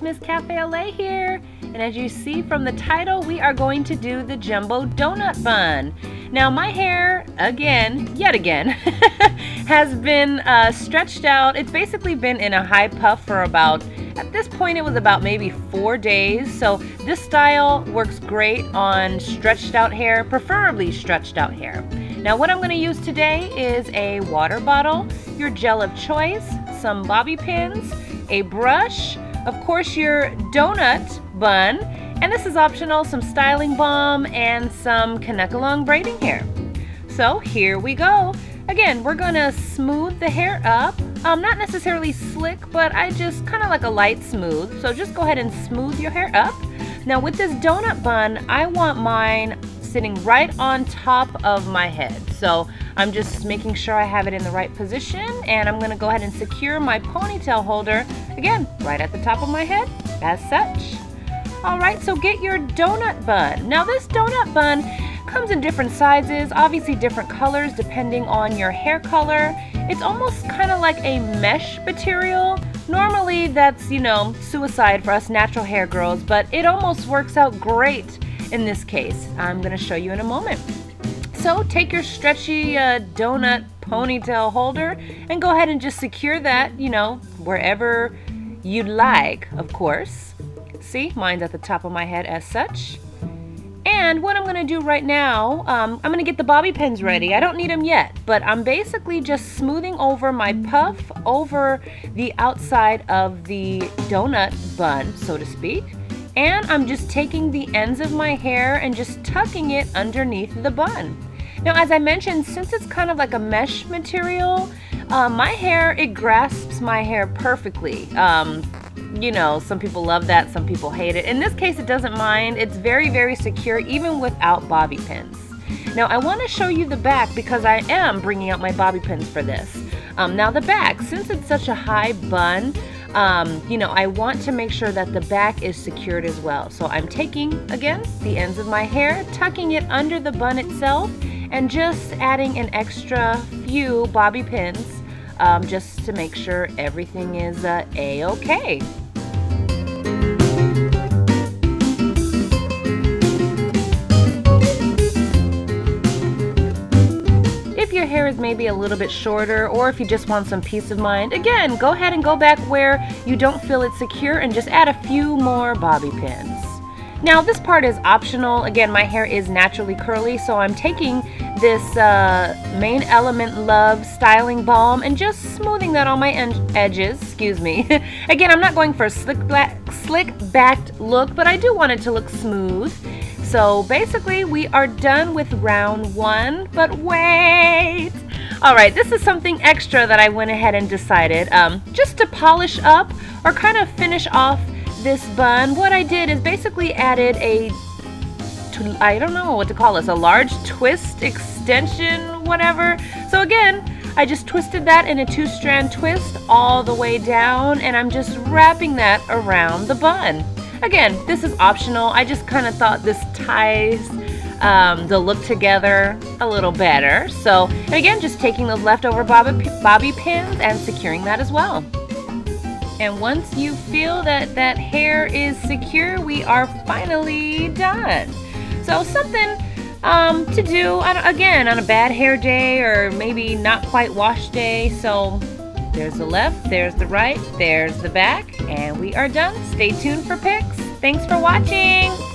it's Miss Cafe au Lait here. And as you see from the title, we are going to do the jumbo donut bun. Now my hair, again, yet again, has been uh, stretched out. It's basically been in a high puff for about, at this point it was about maybe four days. So this style works great on stretched out hair, preferably stretched out hair. Now what I'm going to use today is a water bottle, your gel of choice, some bobby pins, a brush, of course your donut bun, and this is optional, some styling balm and some Kanekalon braiding hair. So here we go. Again, we're gonna smooth the hair up. Um, not necessarily slick, but I just kind of like a light smooth. So just go ahead and smooth your hair up. Now with this donut bun, I want mine sitting right on top of my head. So I'm just making sure I have it in the right position and I'm gonna go ahead and secure my ponytail holder, again, right at the top of my head, as such. All right, so get your donut bun. Now this donut bun comes in different sizes, obviously different colors depending on your hair color. It's almost kind of like a mesh material. Normally that's, you know, suicide for us natural hair girls, but it almost works out great in this case. I'm going to show you in a moment. So take your stretchy uh, donut ponytail holder and go ahead and just secure that, you know, wherever you'd like, of course. See, mine's at the top of my head as such. And what I'm going to do right now, um, I'm going to get the bobby pins ready. I don't need them yet, but I'm basically just smoothing over my puff over the outside of the donut bun, so to speak. And I'm just taking the ends of my hair and just tucking it underneath the bun. Now, as I mentioned, since it's kind of like a mesh material, uh, my hair, it grasps my hair perfectly. Um, you know, some people love that, some people hate it. In this case, it doesn't mind. It's very, very secure, even without bobby pins. Now, I want to show you the back because I am bringing out my bobby pins for this. Um, now, the back, since it's such a high bun, um, you know, I want to make sure that the back is secured as well. So I'm taking, again, the ends of my hair, tucking it under the bun itself, and just adding an extra few bobby pins um, just to make sure everything is uh, a-okay. If your hair is maybe a little bit shorter or if you just want some peace of mind, again, go ahead and go back where you don't feel it secure and just add a few more bobby pins. Now this part is optional. Again, my hair is naturally curly, so I'm taking this uh, Main Element Love Styling Balm and just smoothing that on my edges, excuse me. Again, I'm not going for a slick, black, slick backed look, but I do want it to look smooth. So basically, we are done with round one, but wait! All right, this is something extra that I went ahead and decided. Um, just to polish up or kind of finish off this bun, what I did is basically added a, I don't know what to call this, a large twist extension, whatever. So again, I just twisted that in a two strand twist all the way down and I'm just wrapping that around the bun. Again, this is optional. I just kind of thought this ties um, the look together a little better. So, and again, just taking those leftover bobby, bobby pins and securing that as well. And once you feel that that hair is secure, we are finally done. So something um, to do, again, on a bad hair day or maybe not quite wash day. So there's the left, there's the right, there's the back, and we are done. Stay tuned for pics. Thanks for watching.